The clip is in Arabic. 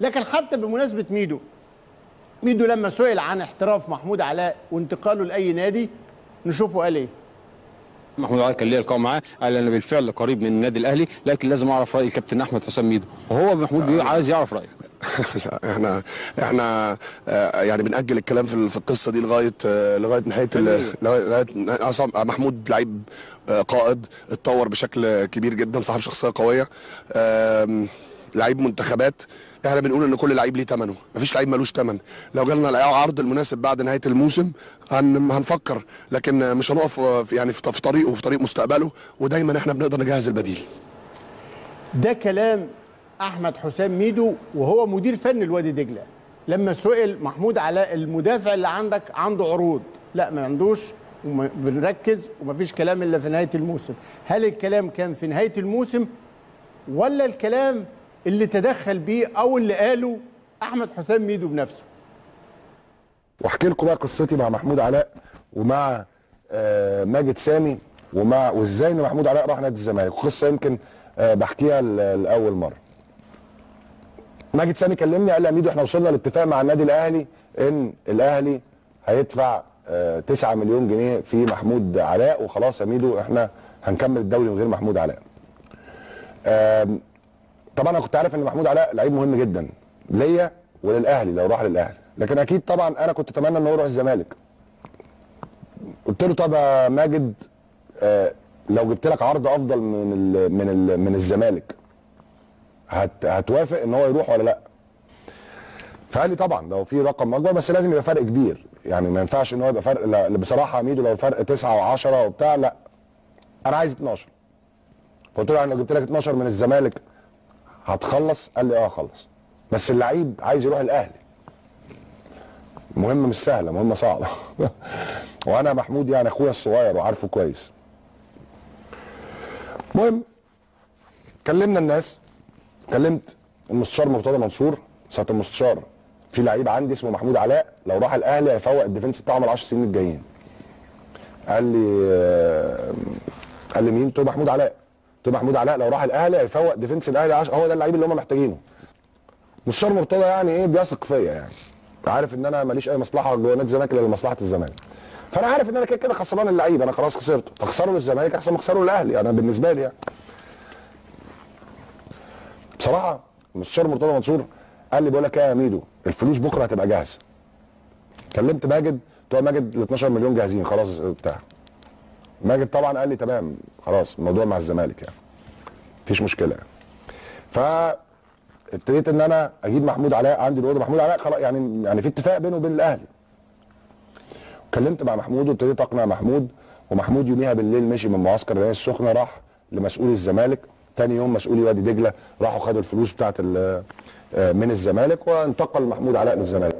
لكن حتى بمناسبة ميدو ميدو لما سئل عن احتراف محمود علاء وانتقاله لأي نادي نشوفه قال إيه؟ محمود علاء كان ليا لقاء معاه قال أنا بالفعل قريب من النادي الأهلي لكن لازم أعرف رأي الكابتن أحمد حسام ميدو. وهو محمود بيقول عايز يعرف رأيك. لا، إحنا إحنا آه، يعني بنأجل الكلام في ال- في القصة دي لغاية آه، لغاية نهاية لغاية عصام محمود لعيب آه، قائد اتطور بشكل كبير جدا صاحب شخصية قوية لعيب منتخبات. إحنا بنقول إن كل لعيب ليه ثمنه مفيش لعيب ملوش ثمن لو جالنا العرض المناسب بعد نهاية الموسم هن هنفكر. لكن مش هنقف في يعني في طريقه وفي طريق مستقبله. ودايما إحنا بنقدر نجهز البديل. ده كلام أحمد حسام ميدو وهو مدير فني الوادي دجلة. لما سئل محمود علاء المدافع اللي عندك عنده عروض. لا ما عندوش وبنركز ومفيش كلام إلا في نهاية الموسم. هل الكلام كان في نهاية الموسم؟ ولا الكلام اللي تدخل بيه أو اللي قاله أحمد حسام ميدو بنفسه. وأحكي لكم بقى قصتي مع محمود علاء ومع آه، ماجد سامي ومع وإزاي إن محمود علاء راح نادي الزمالك. قصة يمكن آه، بحكيها لأول مرة. ماجد سامي كلمني قال لي يا ميدو إحنا وصلنا لاتفاق مع النادي الأهلي إن الأهلي هيدفع آه، 9 مليون جنيه في محمود علاء وخلاص يا ميدو إحنا هنكمل الدوري من غير محمود علاء. طبعا أنا كنت عارف إن محمود علاء لعيب مهم جدا ليا وللأهلي لو راح للأهلي. لكن أكيد طبعا أنا كنت أتمنى ان هو يروح الزمالك. قلت له طب يا ماجد آه لو جبت لك عرض أفضل من ال من ال من الزمالك هت هتوافق إن هو يروح ولا لأ؟ فقال لي طبعا لو في رقم أكبر بس لازم يبقى فرق كبير. يعني ما ينفعش إن هو يبقى فرق لا بصراحة ميدو لو فرق 9 و10 وبتاع لأ. أنا عايز 12 فقلت له يعني لو جبت لك 12 من الزمالك هتخلص؟ قال لي آه خلص. بس اللعيب عايز يروح الأهلي. مهمة مش سهلة مهمة صعبة. وأنا محمود يعني أخويا الصغير وعارفه كويس. المهم كلمنا الناس. كلمت المستشار مرتضى منصور. سيادة المستشار في لعيب عندي اسمه محمود علاء. لو راح الأهلي هيفوق ال defence بتاعهم ال 10 سنين الجايين. قال لي آه، قال لي مين؟ له محمود علاء. قلت محمود علاء لو راح الاهلي هيفوق defence الاهلي عش... هو ده اللعيب اللي هم محتاجينه. مستشار مرتضى يعني إيه بيثق فيا يعني. عارف ان أنا ماليش اي مصلحة جوه نادي الزمالك الا لمصلحه الزمالك. فانا عارف ان أنا كده كده خسران اللعيب أنا خلاص خسرته. فاخسره للزمالك احسن ما اخسره للاهلي أنا بالنسبة لي يعني. بصراحة المستشار مرتضى منصور قال لي بقول لك إيه يا ميدو الفلوس بكرة هتبقى جاهزة. كلمت ماجد قلت له ماجد ال 12 مليون جاهزين خلاص بتاع. ماجد طبعا قال لي تمام. خلاص الموضوع مع الزمالك يعني. مفيش مشكلة. يعني ف ابتديت إن أنا أجيب محمود علاء عندي الاوضه محمود علاء خلاص يعني يعني في اتفاق بينه وبين الأهلي. اتكلمت مع محمود وابتديت أقنع محمود ومحمود يوميها بالليل مشي من معسكر العين السخنه راح لمسؤول الزمالك. تاني يوم مسؤولي وادي دجلة راحوا خدوا الفلوس بتاعت آه، من الزمالك وانتقل محمود علاء للزمالك